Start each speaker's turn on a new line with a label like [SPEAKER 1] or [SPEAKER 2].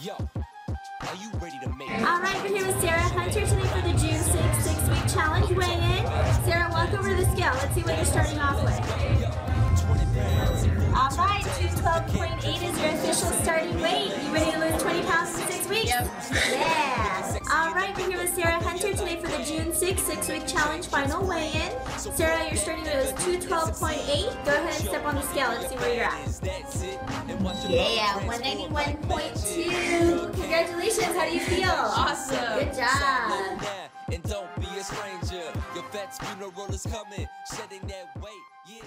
[SPEAKER 1] Yo, are you ready to make
[SPEAKER 2] All right, we're here with Sarah Hunter today for the June 6th six-week challenge weigh-in. Sarah, walk over to the scale. Let's see what you're starting off with. All right, 212.8 is your official starting weight. You ready to lose 20 pounds in six weeks?
[SPEAKER 3] Yep.
[SPEAKER 2] Yeah. All right, we're here with Sarah Hunter today for the June 6th six-week challenge final weigh-in. Sarah, your starting weight was 212.8. Go ahead and step on the scale. Let's see where you're at. Yeah, 191.2. Congratulations. How do you feel?
[SPEAKER 3] Awesome.
[SPEAKER 2] Good job.
[SPEAKER 1] And don't be a stranger. Your vet's funeral is coming, shedding that weight.